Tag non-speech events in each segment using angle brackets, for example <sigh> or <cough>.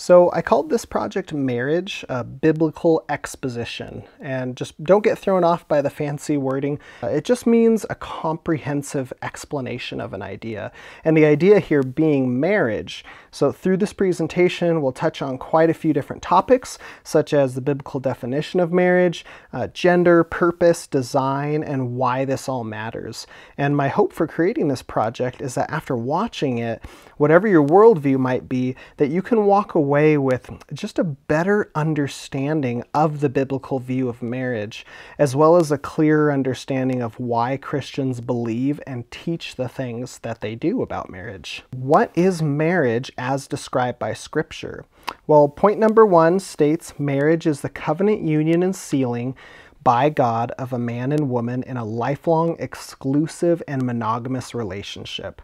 So I called this project Marriage a Biblical Exposition. And just don't get thrown off by the fancy wording. Uh, it just means a comprehensive explanation of an idea. And the idea here being marriage. So through this presentation, we'll touch on quite a few different topics, such as the biblical definition of marriage, uh, gender, purpose, design, and why this all matters. And my hope for creating this project is that after watching it, whatever your worldview might be, that you can walk away away with just a better understanding of the biblical view of marriage, as well as a clearer understanding of why Christians believe and teach the things that they do about marriage. What is marriage as described by Scripture? Well, point number one states marriage is the covenant union and sealing by God of a man and woman in a lifelong, exclusive, and monogamous relationship.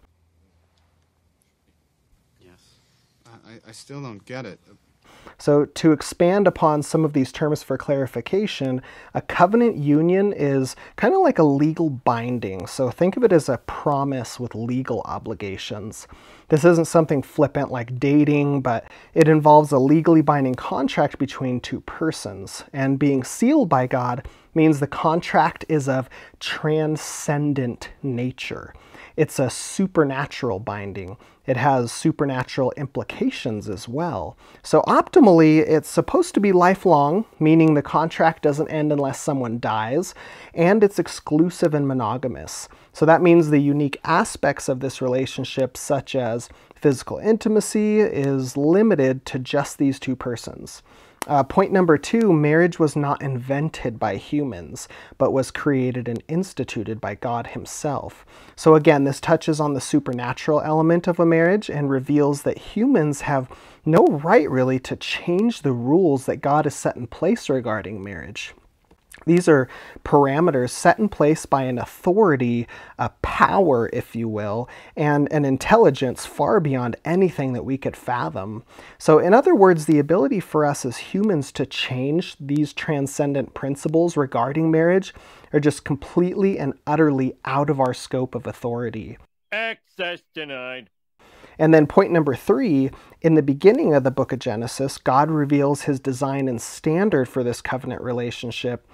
I, I still don't get it. So to expand upon some of these terms for clarification, a covenant union is kind of like a legal binding. So think of it as a promise with legal obligations. This isn't something flippant like dating, but it involves a legally binding contract between two persons. And being sealed by God means the contract is of transcendent nature. It's a supernatural binding. It has supernatural implications as well. So optimally, it's supposed to be lifelong, meaning the contract doesn't end unless someone dies, and it's exclusive and monogamous. So that means the unique aspects of this relationship, such as physical intimacy, is limited to just these two persons. Uh, point number two, marriage was not invented by humans, but was created and instituted by God himself. So again, this touches on the supernatural element of a marriage and reveals that humans have no right really to change the rules that God has set in place regarding marriage. These are parameters set in place by an authority, a power, if you will, and an intelligence far beyond anything that we could fathom. So, in other words, the ability for us as humans to change these transcendent principles regarding marriage are just completely and utterly out of our scope of authority. Access denied. And then point number three, in the beginning of the book of Genesis, God reveals his design and standard for this covenant relationship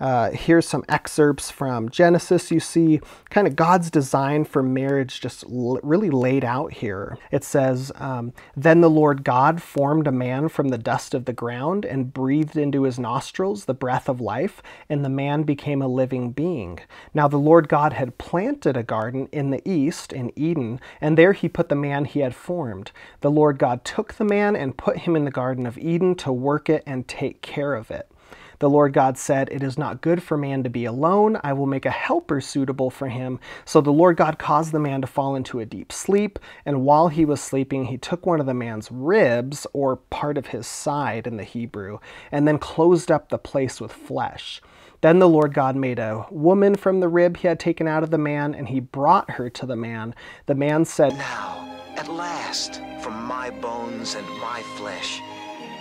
uh, here's some excerpts from Genesis. You see kind of God's design for marriage just really laid out here. It says, um, Then the Lord God formed a man from the dust of the ground and breathed into his nostrils the breath of life, and the man became a living being. Now the Lord God had planted a garden in the east, in Eden, and there he put the man he had formed. The Lord God took the man and put him in the Garden of Eden to work it and take care of it. The Lord God said, It is not good for man to be alone. I will make a helper suitable for him. So the Lord God caused the man to fall into a deep sleep. And while he was sleeping, he took one of the man's ribs, or part of his side in the Hebrew, and then closed up the place with flesh. Then the Lord God made a woman from the rib he had taken out of the man, and he brought her to the man. The man said, Now, at last, from my bones and my flesh,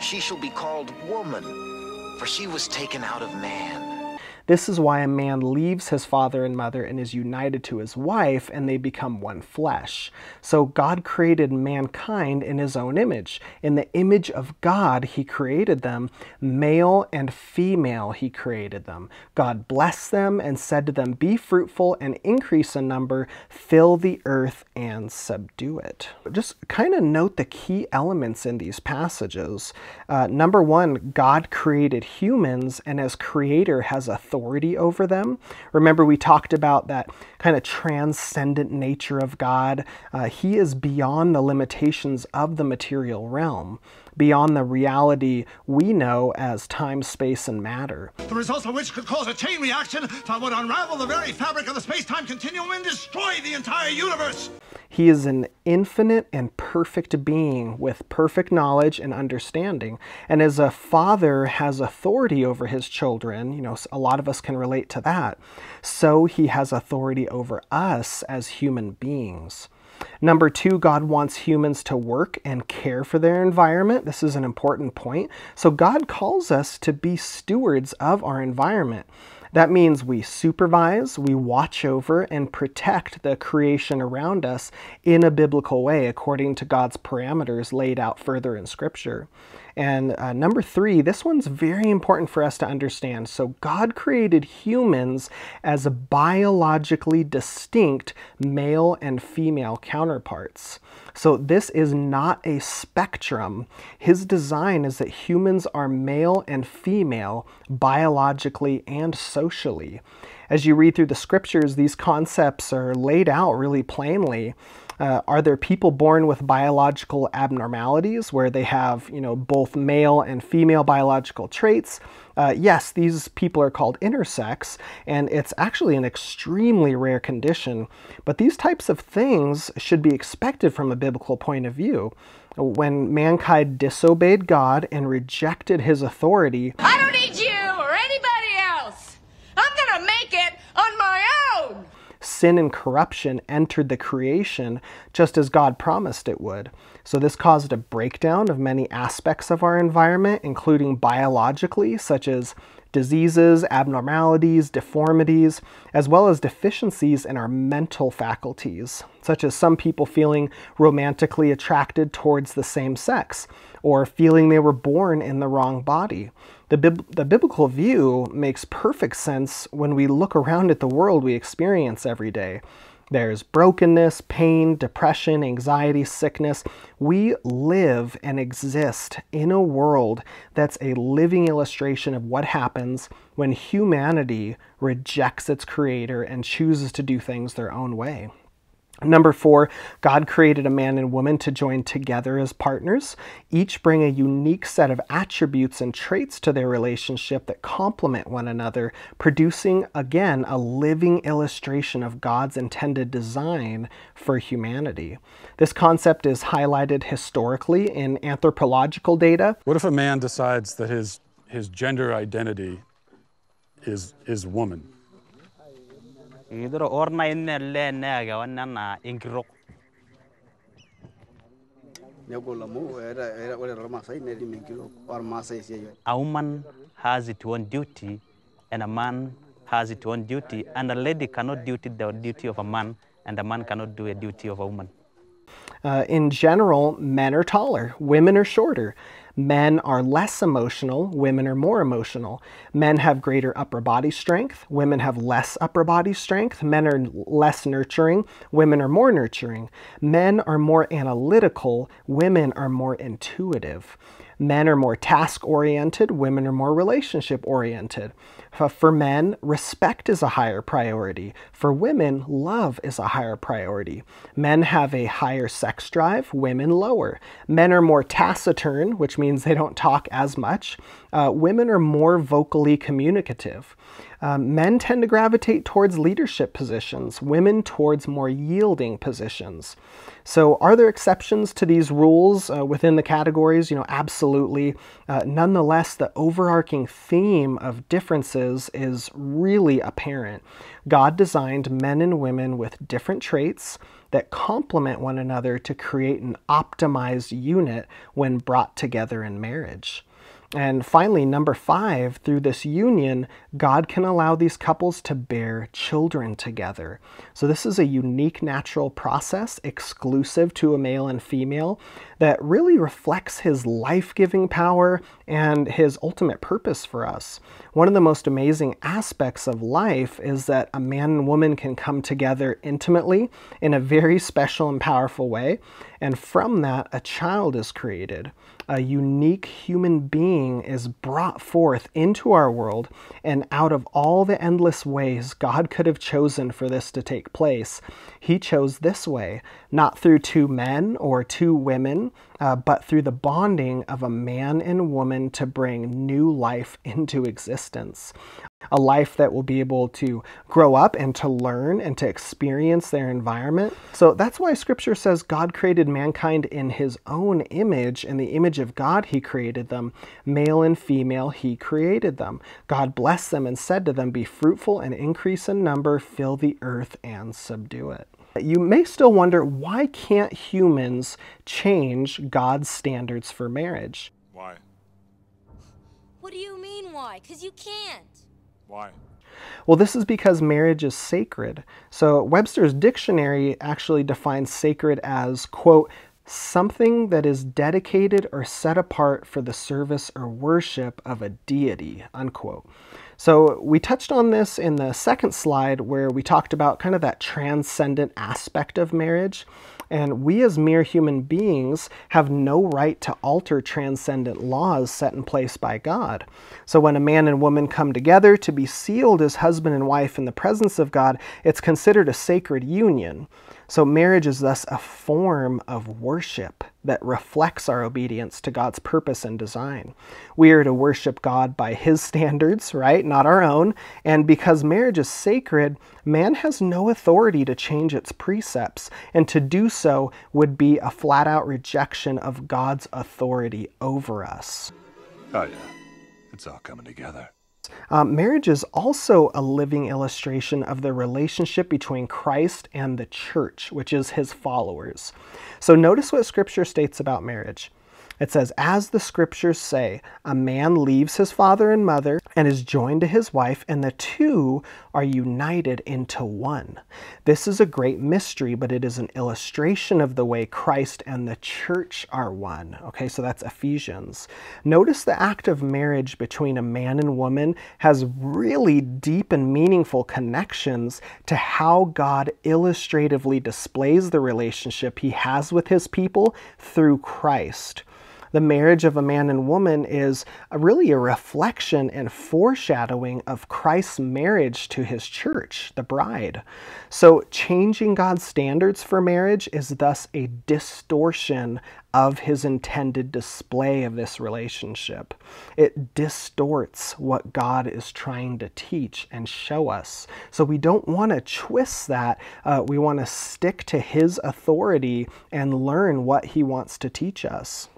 she shall be called woman for she was taken out of man. This is why a man leaves his father and mother and is united to his wife, and they become one flesh. So God created mankind in his own image. In the image of God, he created them. Male and female, he created them. God blessed them and said to them, Be fruitful and increase in number, fill the earth and subdue it. Just kind of note the key elements in these passages. Uh, number one, God created humans, and as creator has a authority over them. Remember, we talked about that kind of transcendent nature of God. Uh, he is beyond the limitations of the material realm beyond the reality we know as time, space, and matter. The results of which could cause a chain reaction that would unravel the very fabric of the space-time continuum and destroy the entire universe. He is an infinite and perfect being with perfect knowledge and understanding. And as a father has authority over his children, you know, a lot of us can relate to that, so he has authority over us as human beings. Number two, God wants humans to work and care for their environment. This is an important point. So God calls us to be stewards of our environment. That means we supervise, we watch over, and protect the creation around us in a biblical way according to God's parameters laid out further in Scripture. And uh, number three, this one's very important for us to understand. So, God created humans as biologically distinct male and female counterparts. So, this is not a spectrum. His design is that humans are male and female biologically and socially. As you read through the scriptures, these concepts are laid out really plainly. Uh, are there people born with biological abnormalities where they have, you know, both male and female biological traits? Uh, yes, these people are called intersex, and it's actually an extremely rare condition. But these types of things should be expected from a biblical point of view. When mankind disobeyed God and rejected his authority, I don't need you or anybody else. I'm gonna make it on my own. Sin and corruption entered the creation just as God promised it would. So, this caused a breakdown of many aspects of our environment, including biologically, such as diseases, abnormalities, deformities, as well as deficiencies in our mental faculties, such as some people feeling romantically attracted towards the same sex or feeling they were born in the wrong body. The, bib- the biblical view makes perfect sense when we look around at the world we experience every day. There's brokenness, pain, depression, anxiety, sickness. We live and exist in a world that's a living illustration of what happens when humanity rejects its creator and chooses to do things their own way. Number four, God created a man and woman to join together as partners. Each bring a unique set of attributes and traits to their relationship that complement one another, producing, again, a living illustration of God's intended design for humanity. This concept is highlighted historically in anthropological data. What if a man decides that his, his gender identity is, is woman? Idiro orna inne le nega wanana inkirok a woman has its own duty and a man has its own duty and a lady cannot do the duty of a man and a man cannot do a duty of a woman. Uh, in general, men are taller, women are shorter. Men are less emotional, women are more emotional. Men have greater upper body strength, women have less upper body strength. Men are less nurturing, women are more nurturing. Men are more analytical, women are more intuitive. Men are more task oriented, women are more relationship oriented. For men, respect is a higher priority. For women, love is a higher priority. Men have a higher sex drive, women lower. Men are more taciturn, which means they don't talk as much. Uh, women are more vocally communicative. Um, men tend to gravitate towards leadership positions, women towards more yielding positions. So, are there exceptions to these rules uh, within the categories? You know, absolutely. Uh, nonetheless, the overarching theme of differences is really apparent. God designed men and women with different traits that complement one another to create an optimized unit when brought together in marriage. And finally, number five, through this union, God can allow these couples to bear children together. So, this is a unique natural process exclusive to a male and female that really reflects his life giving power and his ultimate purpose for us. One of the most amazing aspects of life is that a man and woman can come together intimately in a very special and powerful way. And from that, a child is created. A unique human being is brought forth into our world, and out of all the endless ways God could have chosen for this to take place, He chose this way, not through two men or two women, uh, but through the bonding of a man and woman to bring new life into existence. A life that will be able to grow up and to learn and to experience their environment. So that's why scripture says God created mankind in his own image. In the image of God, he created them. Male and female, he created them. God blessed them and said to them, Be fruitful and increase in number, fill the earth and subdue it. You may still wonder why can't humans change God's standards for marriage? Why? What do you mean why? Because you can't. Why? Well, this is because marriage is sacred. So Webster's dictionary actually defines sacred as, quote, something that is dedicated or set apart for the service or worship of a deity, unquote. So we touched on this in the second slide where we talked about kind of that transcendent aspect of marriage. And we as mere human beings have no right to alter transcendent laws set in place by God. So when a man and woman come together to be sealed as husband and wife in the presence of God, it's considered a sacred union. So marriage is thus a form of worship that reflects our obedience to God's purpose and design. We are to worship God by His standards, right? Not our own. And because marriage is sacred, man has no authority to change its precepts. And to do so would be a flat out rejection of God's authority over us. Oh, yeah. It's all coming together. Um, marriage is also a living illustration of the relationship between Christ and the church, which is his followers. So notice what scripture states about marriage. It says, As the scriptures say, a man leaves his father and mother and is joined to his wife, and the two are united into one. This is a great mystery, but it is an illustration of the way Christ and the church are one. Okay, so that's Ephesians. Notice the act of marriage between a man and woman has really deep and meaningful connections to how God illustratively displays the relationship he has with his people through Christ the marriage of a man and woman is really a reflection and foreshadowing of Christ's marriage to his church, the bride. So, changing God's standards for marriage is thus a distortion of his intended display of this relationship. It distorts what God is trying to teach and show us. So we don't want to twist that. Uh, we want to stick to his authority and learn what he wants to teach us.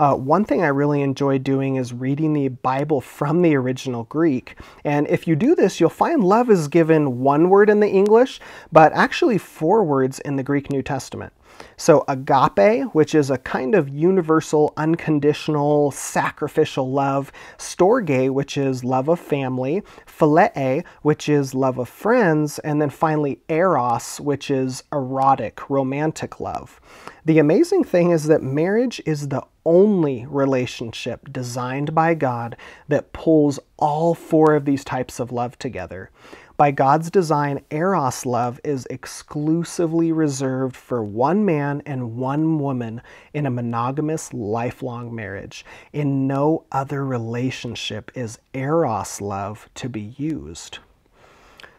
Uh, one thing I really enjoy doing is reading the Bible from the original Greek. And if you do this, you'll find love is given one word in the English, but actually four words in the Greek New Testament. So, agape, which is a kind of universal, unconditional, sacrificial love. Storge, which is love of family. Philia, which is love of friends. And then finally, eros, which is erotic, romantic love. The amazing thing is that marriage is the only relationship designed by God that pulls all four of these types of love together. By God's design, Eros love is exclusively reserved for one man and one woman in a monogamous lifelong marriage. In no other relationship is Eros love to be used.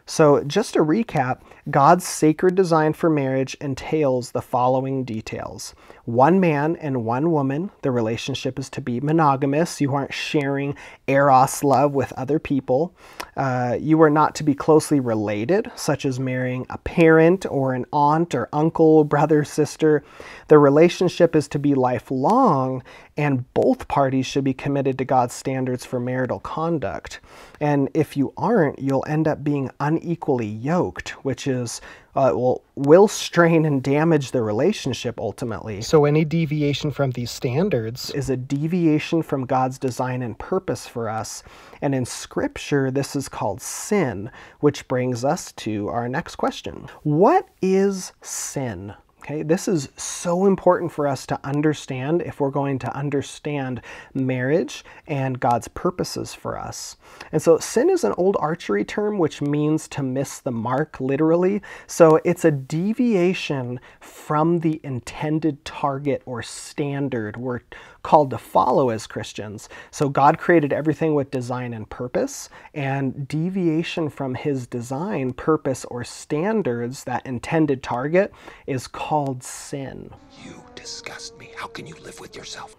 So, just to recap, God's sacred design for marriage entails the following details. One man and one woman, the relationship is to be monogamous. You aren't sharing eros love with other people. Uh, you are not to be closely related, such as marrying a parent or an aunt or uncle, brother, sister. The relationship is to be lifelong, and both parties should be committed to God's standards for marital conduct. And if you aren't, you'll end up being unequally yoked, which is uh, will will strain and damage the relationship ultimately. So any deviation from these standards is a deviation from God's design and purpose for us. And in scripture, this is called sin, which brings us to our next question. What is sin? Okay, this is so important for us to understand if we're going to understand marriage and God's purposes for us. And so, sin is an old archery term which means to miss the mark, literally. So, it's a deviation from the intended target or standard we're called to follow as Christians. So, God created everything with design and purpose, and deviation from His design, purpose, or standards, that intended target, is called sin. You disgust me. How can you live with yourself?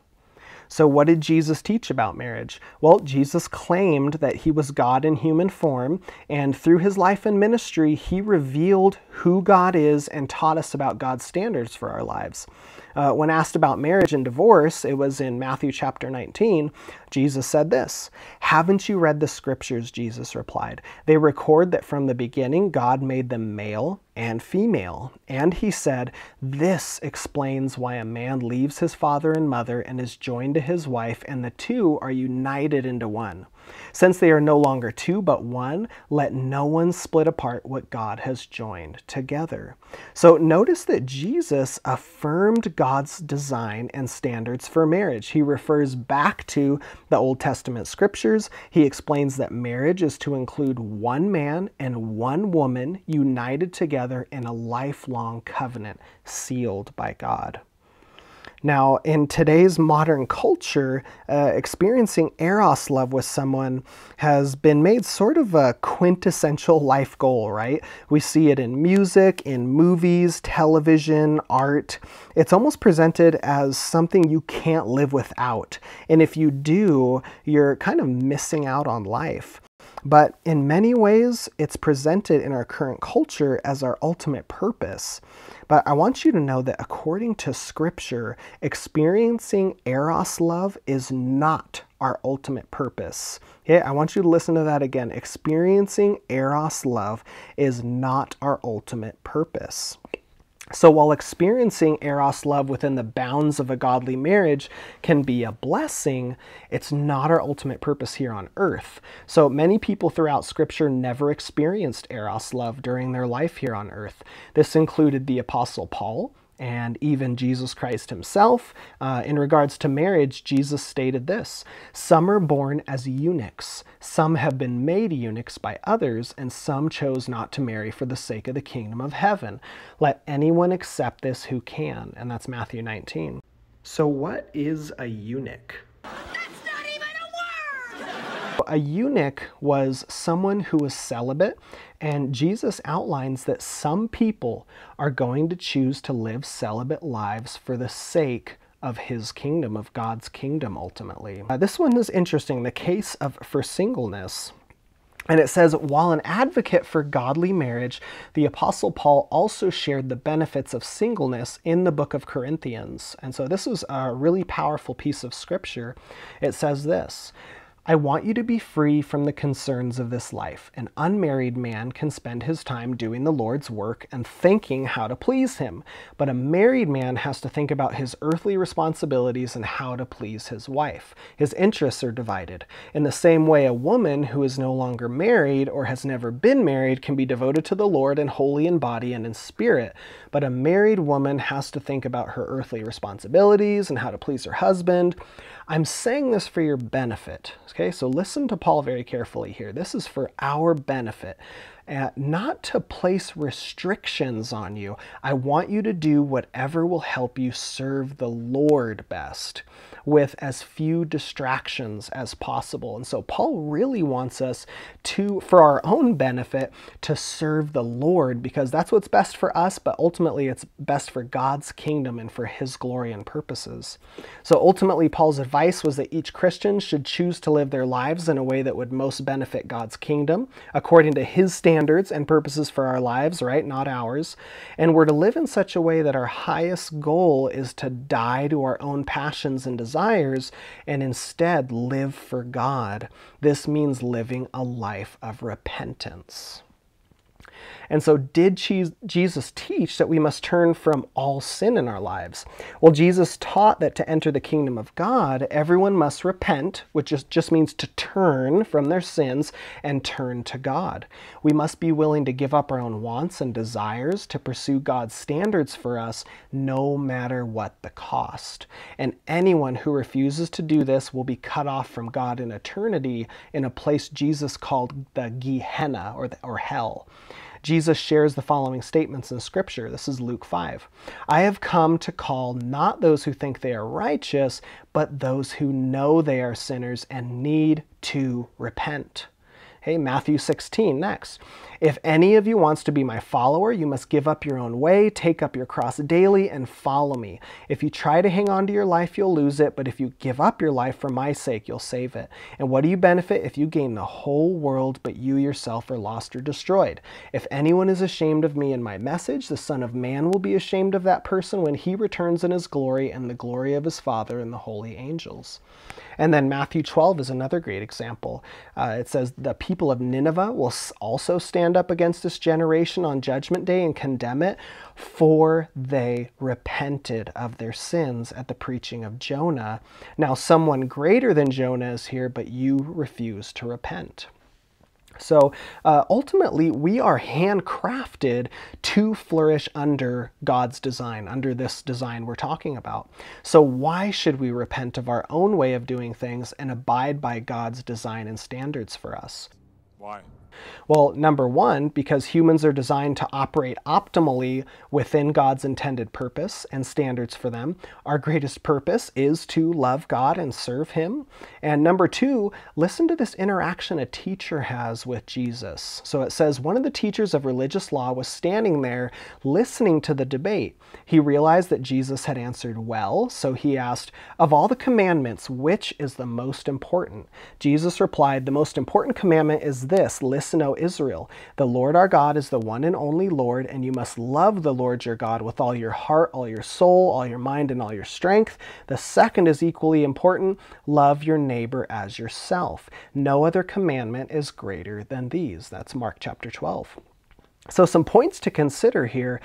So, what did Jesus teach about marriage? Well, Jesus claimed that he was God in human form, and through his life and ministry, he revealed who God is and taught us about God's standards for our lives. Uh, when asked about marriage and divorce, it was in Matthew chapter 19, Jesus said this Haven't you read the scriptures? Jesus replied. They record that from the beginning God made them male and female. And he said, This explains why a man leaves his father and mother and is joined to his wife, and the two are united into one. Since they are no longer two but one, let no one split apart what God has joined together. So notice that Jesus affirmed God's design and standards for marriage. He refers back to the Old Testament scriptures. He explains that marriage is to include one man and one woman united together in a lifelong covenant sealed by God. Now, in today's modern culture, uh, experiencing Eros love with someone has been made sort of a quintessential life goal, right? We see it in music, in movies, television, art. It's almost presented as something you can't live without. And if you do, you're kind of missing out on life. But in many ways, it's presented in our current culture as our ultimate purpose. But I want you to know that according to Scripture, experiencing Eros love is not our ultimate purpose. Okay, I want you to listen to that again. Experiencing Eros love is not our ultimate purpose. So while experiencing Eros love within the bounds of a godly marriage can be a blessing, it's not our ultimate purpose here on earth. So many people throughout scripture never experienced Eros love during their life here on earth. This included the apostle Paul, and even Jesus Christ himself. Uh, in regards to marriage, Jesus stated this Some are born as eunuchs, some have been made eunuchs by others, and some chose not to marry for the sake of the kingdom of heaven. Let anyone accept this who can. And that's Matthew 19. So, what is a eunuch? A eunuch was someone who was celibate, and Jesus outlines that some people are going to choose to live celibate lives for the sake of his kingdom, of God's kingdom ultimately. Uh, this one is interesting, the case of for singleness. And it says, while an advocate for godly marriage, the Apostle Paul also shared the benefits of singleness in the book of Corinthians. And so this is a really powerful piece of scripture. It says this I want you to be free from the concerns of this life. An unmarried man can spend his time doing the Lord's work and thinking how to please him, but a married man has to think about his earthly responsibilities and how to please his wife. His interests are divided. In the same way, a woman who is no longer married or has never been married can be devoted to the Lord and holy in body and in spirit, but a married woman has to think about her earthly responsibilities and how to please her husband. I'm saying this for your benefit. Okay, so listen to Paul very carefully here. This is for our benefit. Uh, not to place restrictions on you. I want you to do whatever will help you serve the Lord best with as few distractions as possible. And so Paul really wants us to, for our own benefit, to serve the Lord because that's what's best for us, but ultimately it's best for God's kingdom and for his glory and purposes. So ultimately, Paul's advice was that each Christian should choose to live their lives in a way that would most benefit God's kingdom according to his standards and purposes for our lives, right? Not ours. And we're to live in such a way that our highest goal is to die to our own passions and desires desires and instead live for God. This means living a life of repentance. And so, did Jesus teach that we must turn from all sin in our lives? Well, Jesus taught that to enter the kingdom of God, everyone must repent, which just, means to turn from their sins and turn to God. We must be willing to give up our own wants and desires to pursue God's standards for us, no matter what the cost. And anyone who refuses to do this will be cut off from God in eternity in a place Jesus called the Gehenna or, the, or hell. Jesus shares the following statements in Scripture. This is Luke 5. I have come to call not those who think they are righteous, but those who know they are sinners and need to repent. Hey, Matthew 16 next. If any of you wants to be my follower, you must give up your own way, take up your cross daily, and follow me. If you try to hang on to your life, you'll lose it, but if you give up your life for my sake, you'll save it. And what do you benefit if you gain the whole world, but you yourself are lost or destroyed? If anyone is ashamed of me and my message, the Son of Man will be ashamed of that person when he returns in his glory and the glory of his Father and the holy angels. And then Matthew 12 is another great example. Uh, it says, The people people of Nineveh will also stand up against this generation on Judgment Day and condemn it, for they repented of their sins at the preaching of Jonah. Now, someone greater than Jonah is here, but you refuse to repent. So uh, ultimately, we are handcrafted to flourish under God's design, under this design we're talking about. So, why should we repent of our own way of doing things and abide by God's design and standards for us? Why? Well, number one, because humans are designed to operate optimally within God's intended purpose and standards for them. Our greatest purpose is to love God and serve Him. And number two, listen to this interaction a teacher has with Jesus. So it says, one of the teachers of religious law was standing there listening to the debate. He realized that Jesus had answered well, so he asked, Of all the commandments, which is the most important? Jesus replied, The most important commandment is this Listen, O Israel. The Lord our God is the one and only Lord, and you must love the Lord your God with all your heart, all your soul, all your mind, and all your strength. The second is equally important love your neighbor as yourself. No other commandment is greater than these. That's Mark chapter 12. So, some points to consider here.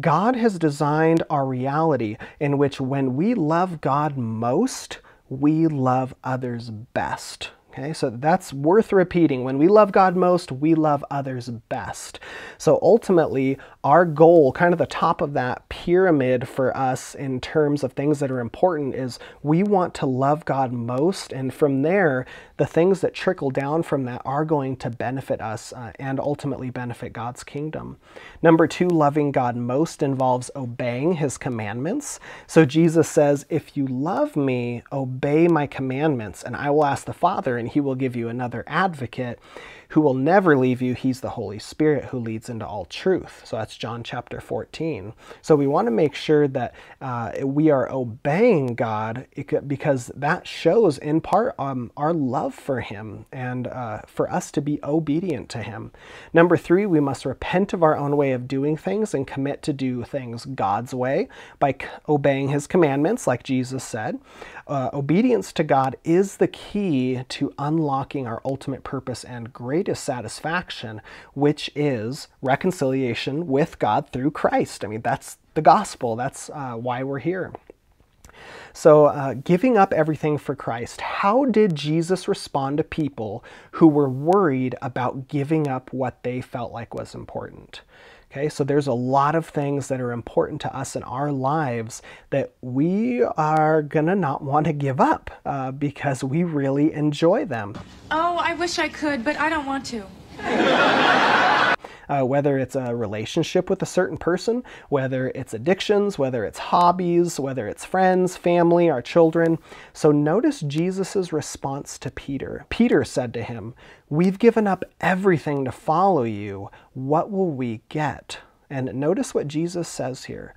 God has designed our reality in which when we love God most, we love others best. Okay, so that's worth repeating. When we love God most, we love others best. So ultimately, our goal, kind of the top of that pyramid for us in terms of things that are important, is we want to love God most. And from there, the things that trickle down from that are going to benefit us uh, and ultimately benefit God's kingdom. Number two, loving God most involves obeying his commandments. So Jesus says, If you love me, obey my commandments, and I will ask the Father and he will give you another advocate who will never leave you. He's the Holy Spirit who leads into all truth. So that's John chapter 14. So we want to make sure that uh, we are obeying God because that shows in part um, our love for Him and uh, for us to be obedient to Him. Number three, we must repent of our own way of doing things and commit to do things God's way by obeying His commandments, like Jesus said. Uh, obedience to God is the key to unlocking our ultimate purpose and greatest satisfaction, which is reconciliation with God through Christ. I mean, that's the gospel, that's uh, why we're here. So, uh, giving up everything for Christ, how did Jesus respond to people who were worried about giving up what they felt like was important? Okay, so there's a lot of things that are important to us in our lives that we are gonna not want to give up uh, because we really enjoy them. Oh, I wish I could, but I don't want to. <laughs> Uh, whether it's a relationship with a certain person, whether it's addictions, whether it's hobbies, whether it's friends, family, our children. So notice Jesus' response to Peter. Peter said to him, We've given up everything to follow you. What will we get? And notice what Jesus says here.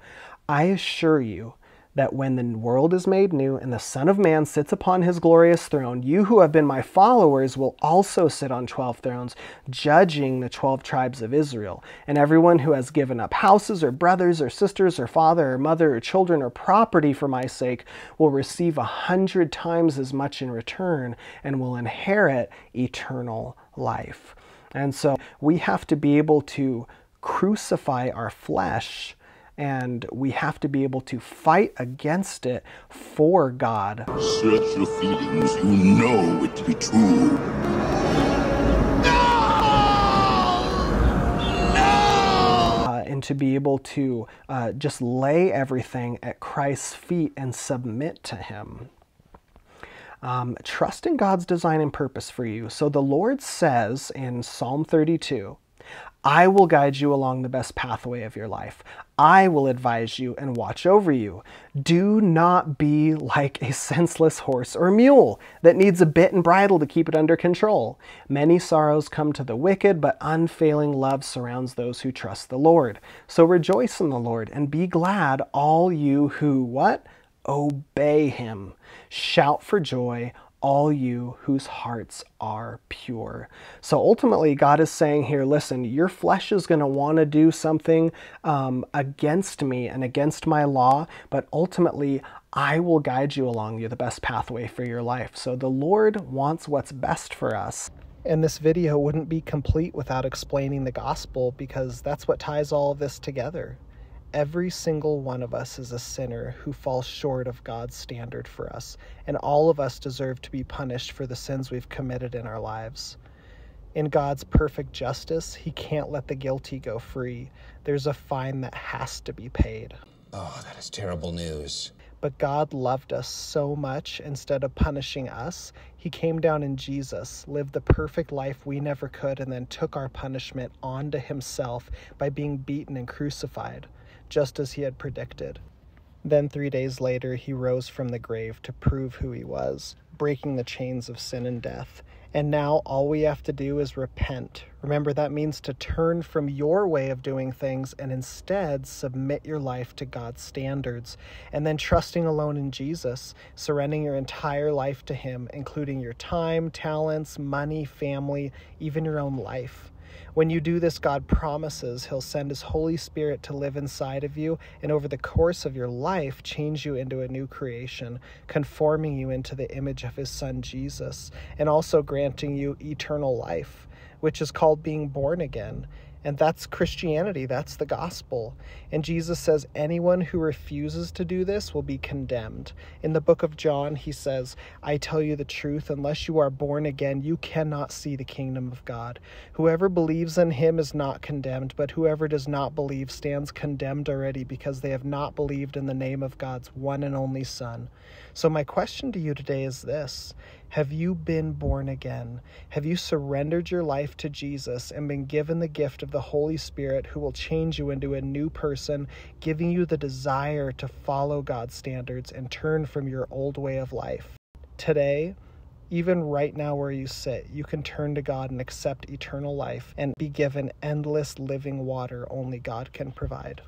I assure you, that when the world is made new and the Son of Man sits upon his glorious throne, you who have been my followers will also sit on 12 thrones, judging the 12 tribes of Israel. And everyone who has given up houses or brothers or sisters or father or mother or children or property for my sake will receive a hundred times as much in return and will inherit eternal life. And so we have to be able to crucify our flesh and we have to be able to fight against it for God. Search your feelings. You know it to be true. Uh, and to be able to uh, just lay everything at Christ's feet and submit to Him. Um, trust in God's design and purpose for you. So the Lord says in Psalm 32, I will guide you along the best pathway of your life. I will advise you and watch over you. Do not be like a senseless horse or mule that needs a bit and bridle to keep it under control. Many sorrows come to the wicked, but unfailing love surrounds those who trust the Lord. So rejoice in the Lord and be glad, all you who what? Obey him. Shout for joy, all you whose hearts are pure. So ultimately, God is saying here listen, your flesh is going to want to do something um, against me and against my law, but ultimately, I will guide you along the best pathway for your life. So the Lord wants what's best for us. And this video wouldn't be complete without explaining the gospel because that's what ties all of this together. Every single one of us is a sinner who falls short of God's standard for us, and all of us deserve to be punished for the sins we've committed in our lives. In God's perfect justice, He can't let the guilty go free. There's a fine that has to be paid. Oh, that is terrible news. But God loved us so much, instead of punishing us, He came down in Jesus, lived the perfect life we never could, and then took our punishment onto Himself by being beaten and crucified, just as He had predicted. Then, three days later, He rose from the grave to prove who He was, breaking the chains of sin and death. And now all we have to do is repent. Remember, that means to turn from your way of doing things and instead submit your life to God's standards. And then trusting alone in Jesus, surrendering your entire life to Him, including your time, talents, money, family, even your own life. When you do this, God promises He'll send His Holy Spirit to live inside of you and over the course of your life change you into a new creation, conforming you into the image of His Son Jesus, and also granting you eternal life, which is called being born again. And that's Christianity, that's the gospel. And Jesus says anyone who refuses to do this will be condemned. In the book of John, he says, I tell you the truth, unless you are born again, you cannot see the kingdom of God. Whoever believes in him is not condemned, but whoever does not believe stands condemned already because they have not believed in the name of God's one and only Son. So, my question to you today is this Have you been born again? Have you surrendered your life to Jesus and been given the gift of the Holy Spirit who will change you into a new person, giving you the desire to follow God's standards and turn from your old way of life? Today, even right now where you sit, you can turn to God and accept eternal life and be given endless living water only God can provide.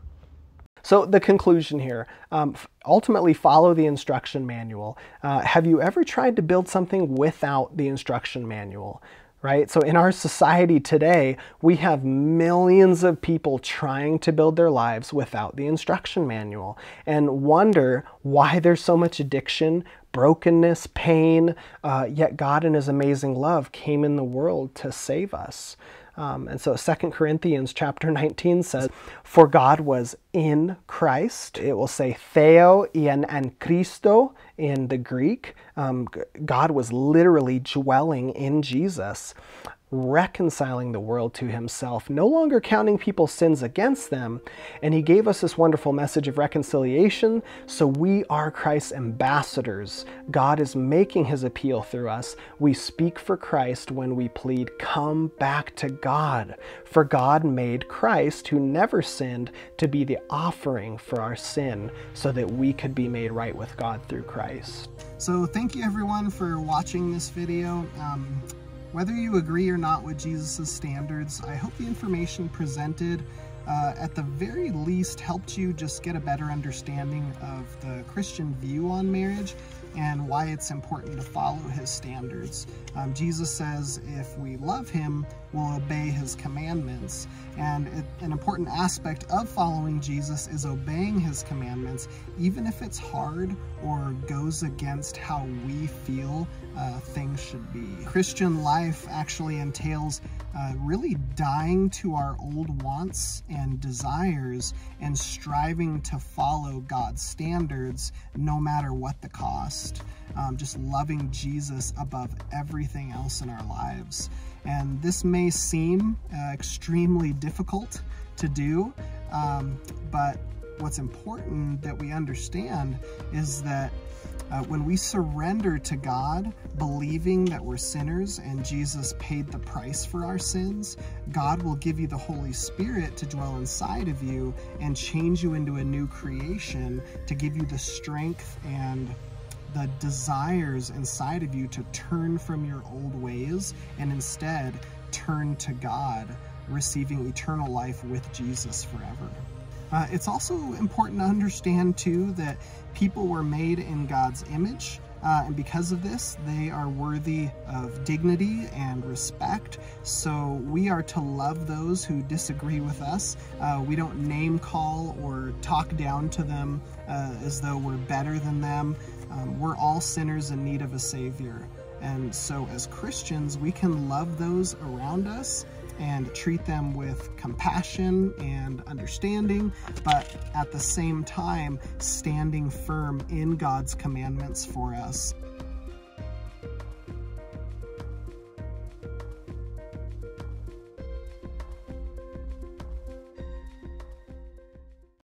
So the conclusion here, um, ultimately follow the instruction manual. Uh, have you ever tried to build something without the instruction manual? Right? So in our society today, we have millions of people trying to build their lives without the instruction manual and wonder why there's so much addiction, brokenness, pain, uh, yet God in his amazing love came in the world to save us. Um, and so 2 Corinthians chapter 19 says, For God was in Christ. It will say Theo in and Christo in the Greek. Um, God was literally dwelling in Jesus reconciling the world to himself, no longer counting people's sins against them. And he gave us this wonderful message of reconciliation, so we are Christ's ambassadors. God is making his appeal through us. We speak for Christ when we plead, Come back to God. For God made Christ, who never sinned, to be the offering for our sin, so that we could be made right with God through Christ. So, thank you everyone for watching this video. Um, whether you agree or not with Jesus' standards, I hope the information presented uh, at the very least helped you just get a better understanding of the Christian view on marriage and why it's important to follow his standards. Um, Jesus says if we love him, we'll obey his commandments. And it, an important aspect of following Jesus is obeying his commandments, even if it's hard or goes against how we feel uh, things should be. Christian life actually entails uh, really dying to our old wants and desires and striving to follow God's standards no matter what the cost. Um, just loving Jesus above everything else in our lives. And this may seem uh, extremely difficult to do, um, but what's important that we understand is that uh, when we surrender to God, believing that we're sinners and Jesus paid the price for our sins, God will give you the Holy Spirit to dwell inside of you and change you into a new creation to give you the strength and the desires inside of you to turn from your old ways and instead turn to God, receiving eternal life with Jesus forever. Uh, it's also important to understand too that people were made in God's image uh, and because of this, they are worthy of dignity and respect. So we are to love those who disagree with us. Uh, we don't name call or talk down to them uh, as though we're better than them. Um, we're all sinners in need of a Savior. And so as Christians, we can love those around us and treat them with compassion and understanding, but at the same time, standing firm in God's commandments for us